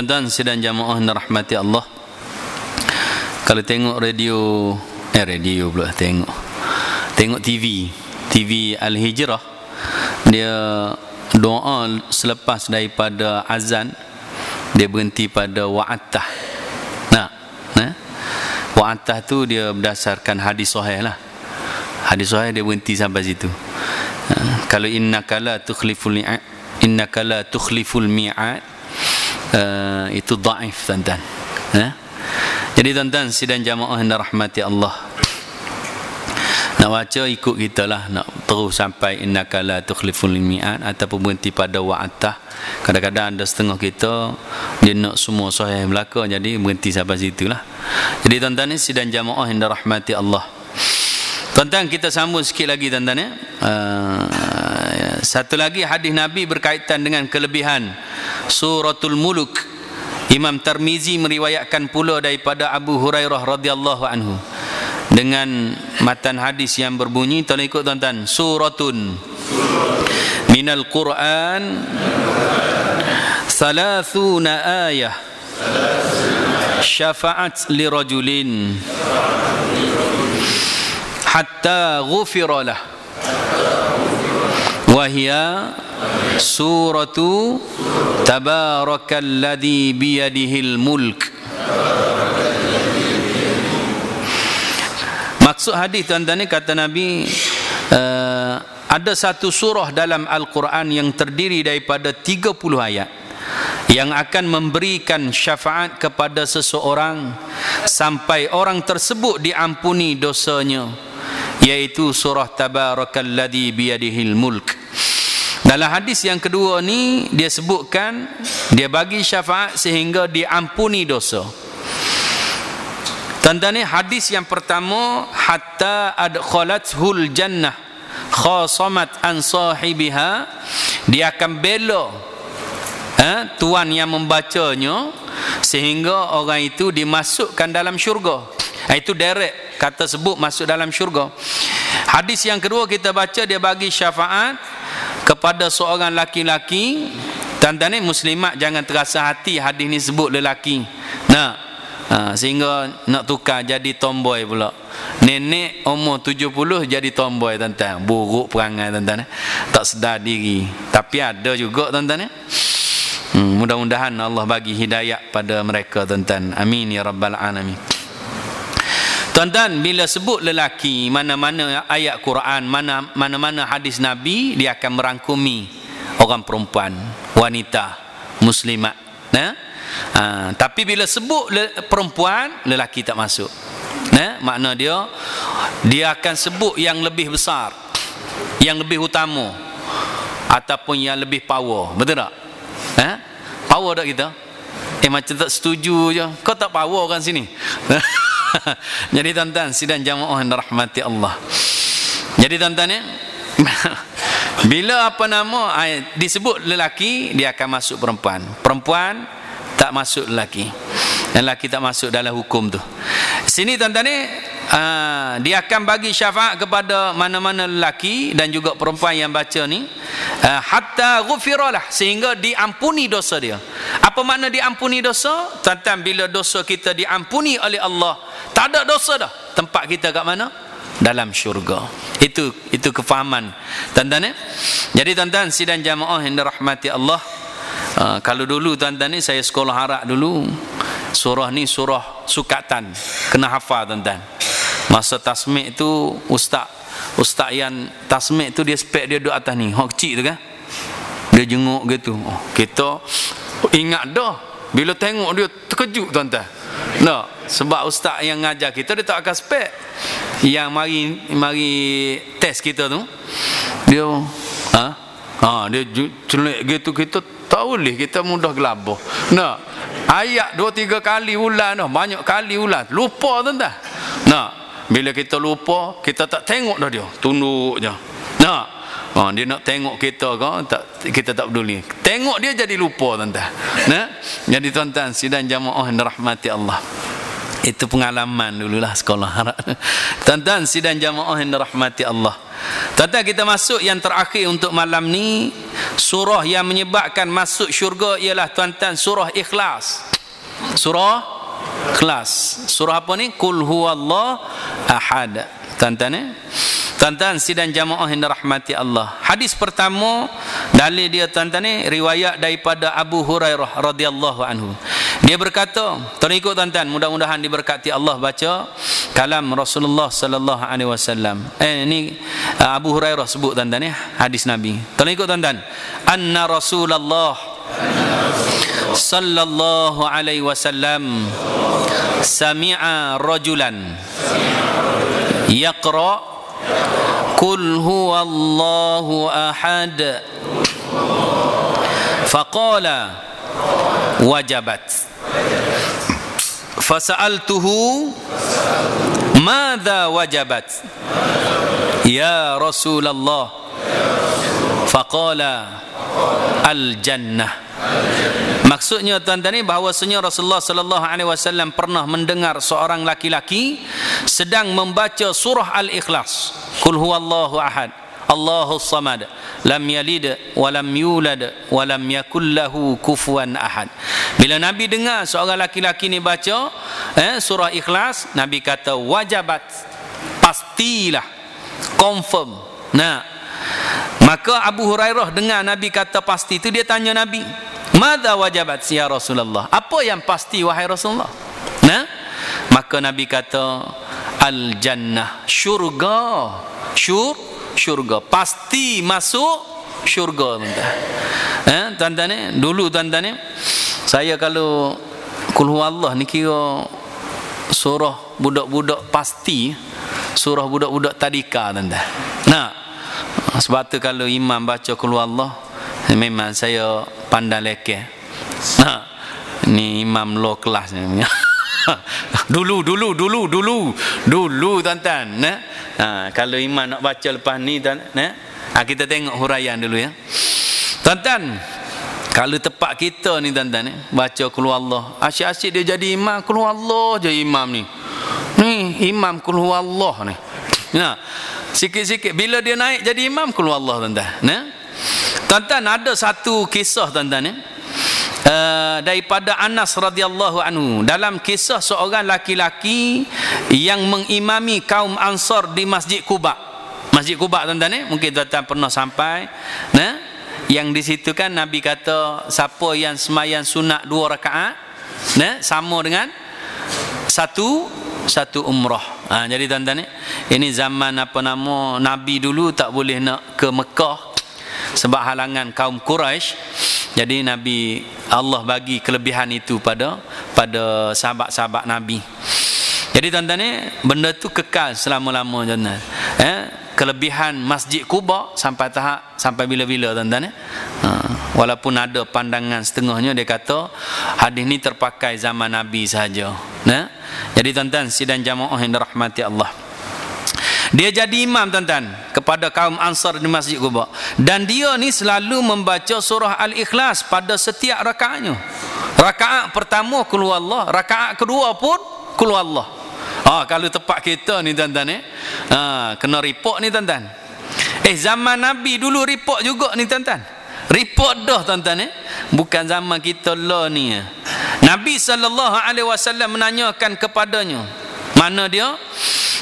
Tuan-tuan sidang jamaah yang rahmati Allah. Kalau tengok radio Eh radio pula tengok. Tengok TV TV Al-Hijrah. Dia doa selepas daripada azan Dia berhenti pada wa'atah Nah, nah. Wa'atah tu dia berdasarkan hadis sahih lah. Hadis sahih dia berhenti sampai situ. Ha, Kalau innaka la tukhliful mi'ad Innaka la tukhliful mi'ad uh, itu daif tuan-tuan. Eh? jadi tuan-tuan sidang jamaah yang rahmati Allah. Nak baca ikut kita lah. Nak terus sampai innaka la tukhliful mi'ad ataupun berhenti pada wa'atah. Kadang-kadang ada setengah kita dia nak semua sahih belaka jadi berhenti sampai situ lah. Jadi tuan-tuan ni sidang jamaah yang rahmati Allah. Tuan-tuan kita sambung sikit lagi tuan-tuan ya. Uh, satu lagi hadis Nabi berkaitan dengan kelebihan suratul muluk. Imam Tirmizi meriwayatkan pula daripada Abu Hurairah radhiyallahu anhu. Dengan matan hadis yang berbunyi tolong ikut tuan-tuan suratun. Minal Quran thalathuna ayah. Syafa'at lirajulin hatta ghufira lah wahia suratu tabarakalladzi biyadihil mulk maksud hadis tuan-tuan ni kata nabi uh, ada satu surah dalam al-Quran yang terdiri daripada 30 ayat yang akan memberikan syafaat kepada seseorang sampai orang tersebut diampuni dosanya yaitu surah tabarakalladzi biyadihil mulk. Dalam hadis yang kedua ni dia sebutkan dia bagi syafaat sehingga diampuni dosa. Tanda ni hadis yang pertama hatta adkhalathul jannah khasamat an sahibiha dia akan bela eh, tuan yang membacanya sehingga orang itu dimasukkan dalam syurga itu direct kata sebut masuk dalam syurga. Hadis yang kedua kita baca dia bagi syafaat kepada seorang laki-laki. Tanda ni muslimat jangan terasa hati hadis ni sebut lelaki. Nah ha, sehingga nak tukar jadi tomboy pula. Nenek umur 70 jadi tomboy tuan-tuan. Buruk perangai tuan-tuan tak sedar diri. Tapi ada juga tuan-tuan hmm, mudah-mudahan Allah bagi hidayah pada mereka tuan-tuan. Amin ya rabbal alamin Tuan-tuan, bila sebut lelaki, mana-mana ayat Quran, mana mana-mana hadis Nabi, dia akan merangkumi orang perempuan, wanita, muslimat. Nah? ha, tapi bila sebut le, perempuan lelaki tak masuk eh? makna dia dia akan sebut yang lebih besar yang lebih utama ataupun yang lebih power betul tak eh? power tak kita eh macam tak setuju je kau tak power kan sini jadi tuan-tuan sidang jamaah yang rahmati Allah. Jadi tuan-tuan ya bila apa nama disebut lelaki dia akan masuk perempuan. Perempuan tak masuk lelaki. Dan lelaki tak masuk dalam hukum tu. Sini tuan-tuan ni uh, dia akan bagi syafaat kepada mana-mana lelaki dan juga perempuan yang baca ni. Uh, hatta ghufiralah sehingga diampuni dosa dia. Apa makna diampuni dosa? Tuan-tuan bila dosa kita diampuni oleh Allah tak ada dosa dah. Tempat kita kat mana? Dalam syurga. Itu itu kefahaman. Tuan-tuan ya jadi tuan-tuan sidang jamaah yang dirahmati Allah Ha, kalau dulu tuan-tuan ni saya sekolah harap dulu surah ni surah sukatan. Kena hafal tuan-tuan masa tasmik tu ustaz ustaz yang tasmik tu dia spek dia duduk atas ni. Hok kecil tu kan? Dia jenguk gitu oh, kita ingat dah. Bila tengok dia terkejut tuan-tuan. No, sebab ustaz yang ngajar kita dia tak akan spek. Yang mari mari test kita tu dia ha, ha dia celik gitu kita tak boleh. Kita mudah gelabah. Nah, ayat dua tiga kali ulang dah, banyak kali ulang. Lupa tuan-tuan. Nah, bila kita lupa, kita tak tengok dah dia, tunduk je. Nah, Ha, dia nak tengok kita ke tak kita tak peduli. Tengok dia jadi lupa tuan-tuan. Nah, jadi tuan-tuan sidang jamaah yang Allah. Itu pengalaman dululah sekolah. Tuan-tuan sidang jamaah yang dirahmati Allah. Tuan-tuan kita masuk yang terakhir untuk malam ni surah yang menyebabkan masuk syurga ialah tuan-tuan surah Ikhlas. Surah Ikhlas. Surah apa ni? Qul huwallahu ahad. Tuan-tuan eh? Tuan-tuan sidang jamaah yang dirahmati Allah. Hadis pertama dalil dia tuan-tuan ni riwayat daripada Abu Hurairah radhiyallahu anhu. Dia berkata, tuan ikut tuan-tuan, mudah-mudahan diberkati Allah baca kalam Rasulullah sallallahu alaihi wasallam. Eh ini Abu Hurairah sebut tuan-tuan ya, hadis Nabi. Tuan ikut tuan-tuan. Anna Rasulullah sallallahu alaihi wasallam sami'a rajulan yaqra kul huwallahu ahad. Faqala wajabat. Fasaltuhu madza wajabat? Ya rasulullah ya rasulullah faqala al jannah Maksudnya tuan-tuan ni bahawasanya Rasulullah sallallahu alaihi wasallam pernah mendengar seorang laki-laki sedang membaca surah Al-Ikhlas. Qul huwallahu ahad. Allahu samad. Lam yalid wa lam yulad wa lam yakul lahu kufuwan ahad. Bila Nabi dengar seorang laki-laki ni baca eh, surah Ikhlas, Nabi kata wajabat pastilah confirm. Nah, Maka Abu Hurairah dengar Nabi kata pasti itu dia tanya Nabi, "Madza wajabat ya Rasulullah?" Apa yang pasti wahai Rasulullah? Nah, maka Nabi kata, "Al jannah, syurga." Syur, syurga. Pasti masuk syurga tuan-tuan. Eh, tuan-tuan ni, dulu tuan-tuan ni, saya kalau kulhu Allah ni kira surah budak-budak pasti surah budak-budak tadika tuan-tuan. Nah, sebab tu kalau imam baca kulhu Allah memang saya pandang lekeh. Nah, ni imam low class ni. dulu dulu dulu dulu. Dulu tuan-tuan nah ha, kalau imam nak baca lepas ni tuan nah ha, kita tengok huraian dulu ya. Tuan-tuan kalau tepat kita ni tuan-tuan ni baca keluar Allah. Asyik-asyik dia jadi imam keluar Allah je imam ni. Ni imam keluar Allah ni nah sikit-sikit bila dia naik jadi imam keluar Allah tuan-tuan. Nah tuan-tuan ada satu kisah tuan-tuan ni Uh, daripada Anas radhiyallahu anhu. Dalam kisah seorang laki-laki yang mengimami kaum Ansar di Masjid Kuba. Masjid Kuba tuan-tuan eh mungkin tuan-tuan pernah sampai nah yang di situ kan Nabi kata siapa yang sembahyang sunat dua rakaat nah sama dengan satu satu umrah. Ha, jadi tuan-tuan eh ini zaman apa nama Nabi dulu tak boleh nak ke Mekah sebab halangan kaum Quraisy jadi Nabi Allah bagi kelebihan itu pada pada sahabat-sahabat Nabi. Jadi tuan-tuan ni benda tu kekal selama-lama tuan-tuan. Eh kelebihan Masjid Kuba sampai tahap sampai bila-bila tuan-tuan eh. Ha, walaupun ada pandangan setengahnya dia kata hadis ni terpakai zaman Nabi saja. Nah. Jadi tuan-tuan sidang jamaah yang dirahmati Allah. Dia jadi imam tuan-tuan kepada kaum Ansar di Masjid Quba. Dan dia ni selalu membaca surah Al-Ikhlas pada setiap rakaatnya. Rakaat pertama keluar Allah, rakaat kedua pun keluar Allah. Ha, kalau tepat kita ni tuan-tuan eh. Ha, kena report ni tuan-tuan. Eh zaman Nabi dulu report juga ni tuan-tuan. Report dah tuan-tuan eh. Bukan zaman kita lah ni. Nabi sallallahu alaihi wasallam menanyakan kepadanya. Mana dia?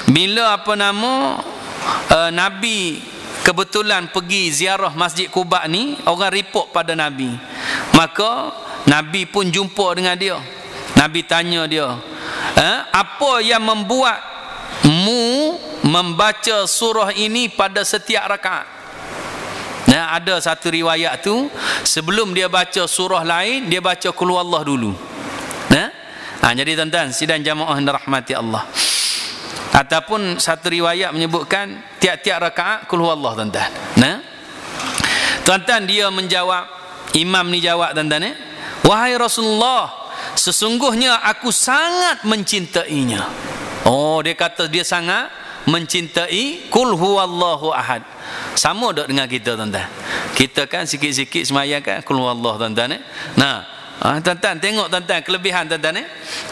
bila apa nama uh, Nabi kebetulan pergi ziarah Masjid Kuba ni orang report pada Nabi maka Nabi pun jumpa dengan dia Nabi tanya dia eh, apa yang membuat mu membaca surah ini pada setiap rakaat Nah, ada satu riwayat tu sebelum dia baca surah lain dia baca qul Allah dulu. Nah. Ha, jadi tuan-tuan sidang jamaah yang rahmati Allah. Ataupun satu riwayat menyebutkan tiap-tiap rakaat kul huwallah tuan-tuan. Nah tuan-tuan dia menjawab imam ni jawab tuan-tuan eh wahai Rasulullah sesungguhnya aku sangat mencintainya. Oh dia kata dia sangat mencintai kul huwallahu ahad sama dok dengan kita tuan-tuan kita kan sikit-sikit semayang kan kul huwallah tuan-tuan eh nah ha, tuan-tuan tengok tuan-tuan kelebihan tuan-tuan eh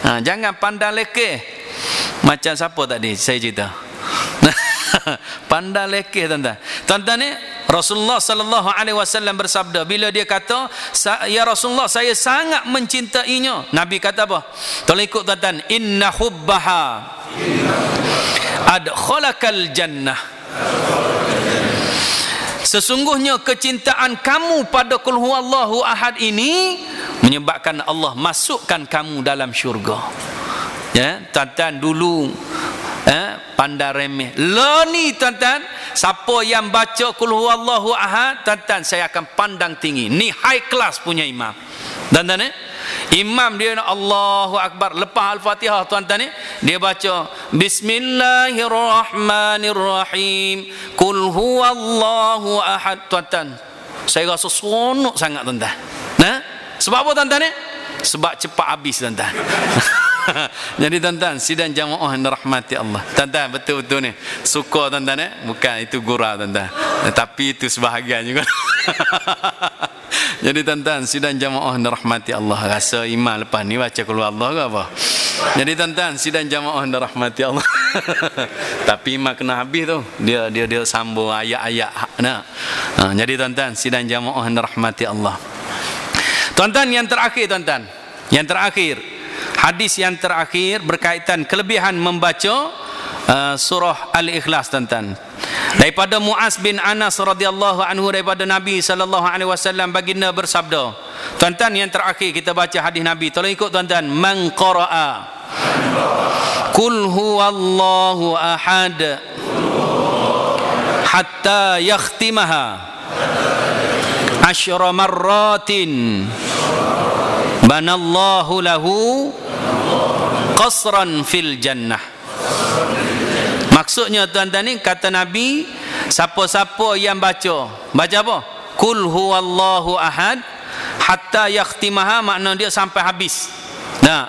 ha, jangan pandang lekeh macam siapa tadi saya cerita? Pandai lekeh tuan-tuan. Tuan-tuan ni Rasulullah sallallahu alaihi wasallam bersabda bila dia kata ya Rasulullah saya sangat mencintainya. Nabi kata apa? Tolong ikut tuan-tuan. Inna hubbaha adkhalakal jannah. Sesungguhnya kecintaan kamu pada kul huwallahu ahad ini menyebabkan Allah masukkan kamu dalam syurga. Ya tuan-tuan dulu eh pandai remeh. Lo ni tuan-tuan siapa yang baca kul huwallahu ahad tuan-tuan saya akan pandang tinggi. Ni high class punya imam. Tuan-tuan eh Imam dia Allahu Akbar lepas Al-Fatihah tuan-tuan ni dia baca Bismillahirrahmanirrahim Kul huwallahu ahad tuan-tuan saya rasa seronok sangat tuan-tuan nah sebab apa tuan-tuan ni sebab cepat habis tuan-tuan Jadi tuan-tuan, sidang jamaah yang rahmati Allah. Tuan-tuan, betul-betul ni. Suka tuan-tuan eh? Bukan itu gurau tuan-tuan. Tapi itu sebahagian juga. Jadi tuan-tuan, sidang jamaah yang rahmati Allah. Rasa iman lepas ni baca keluar Allah ke apa? Jadi tuan-tuan, sidang jamaah yang rahmati Allah. Tapi iman kena habis tu. Dia dia dia sambung ayat-ayat. Nah. Ha, jadi tuan-tuan, sidang jamaah yang rahmati Allah. Tuan-tuan yang terakhir tuan-tuan. Yang terakhir, hadis yang terakhir berkaitan kelebihan membaca uh, surah Al-Ikhlas tuan-tuan. Daripada Muaz bin Anas radhiyallahu anhu daripada Nabi sallallahu alaihi wasallam baginda bersabda tuan-tuan yang terakhir kita baca hadis Nabi. Tolong ikut tuan-tuan. Man qaraa kul huwallahu ahad hatta yakhtimaha asyra marratin banallahu lahu qasran fil jannah maksudnya tuan-tuan ni kata nabi siapa-siapa yang baca baca apa kul huwallahu ahad hatta yakhtimaha makna dia sampai habis nah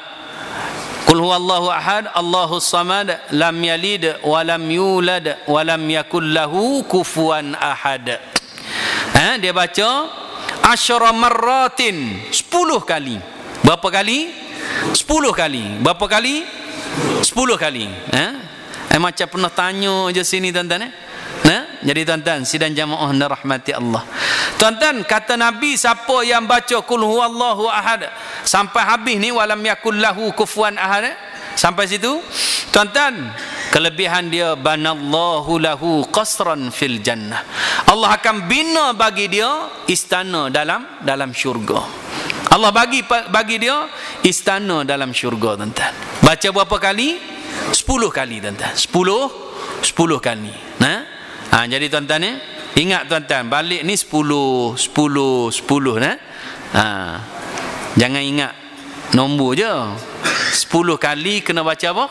Qul huwallahu ahad, Allahus samad, lam yalid wa lam yulad wa lam yakul lahu kufuwan ahad. Ha, dia baca asyara marratin 10 kali. Berapa kali? 10 kali. Berapa kali? 10 kali. Ha? Eh, macam pernah tanya je sini tuan-tuan eh? Nah, jadi tuan-tuan sidang jamaah dan rahmati Allah. Tuan-tuan kata Nabi siapa yang baca kul huwallahu ahad sampai habis ni walam yakul lahu kufuwan ahad eh? sampai situ tuan-tuan kelebihan dia banallahu lahu qasran fil jannah. Allah akan bina bagi dia istana dalam dalam syurga. Allah bagi bagi dia istana dalam syurga tuan-tuan. Baca berapa kali? 10 kali tuan-tuan. 10 10 kali. Nah. Ha, jadi tuan-tuan ni, ingat tuan-tuan, balik ni 10, 10, 10 nah. Ha. Jangan ingat nombor je. 10 kali kena baca apa?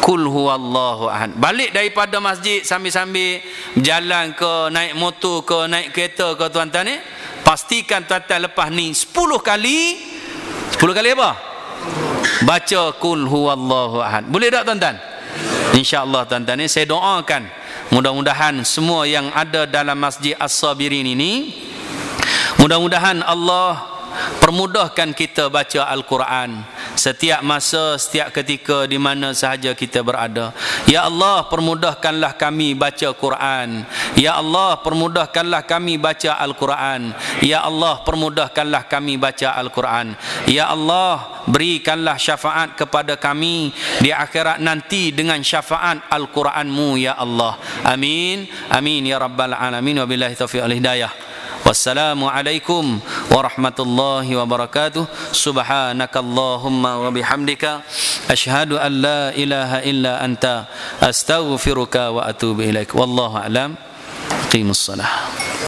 Kul huwallahu ahad. Balik daripada masjid sambil-sambil jalan ke naik motor ke naik kereta ke tuan-tuan ni, pastikan tuan-tuan lepas ni 10 kali 10 kali apa? Baca kul huwallahu ahad. Boleh tak tuan-tuan? Insya-Allah tuan-tuan ni saya doakan Mudah-mudahan semua yang ada dalam Masjid As-Sabirin ini mudah-mudahan Allah permudahkan kita baca Al-Quran setiap masa, setiap ketika di mana sahaja kita berada. Ya Allah, permudahkanlah kami baca Quran. Ya Allah, permudahkanlah kami baca Al-Quran. Ya Allah, permudahkanlah kami baca Al-Quran. Ya Allah, berikanlah syafaat kepada kami di akhirat nanti dengan syafaat Al-Quranmu ya Allah. Amin. Amin ya rabbal alamin wa billahi taufiq wal Wassalamualaikum warahmatullahi wabarakatuh. Subhanakallahumma wa bihamdika asyhadu an la ilaha illa anta astaghfiruka wa atubu ilaik. Wallahu alam. Qimus salah.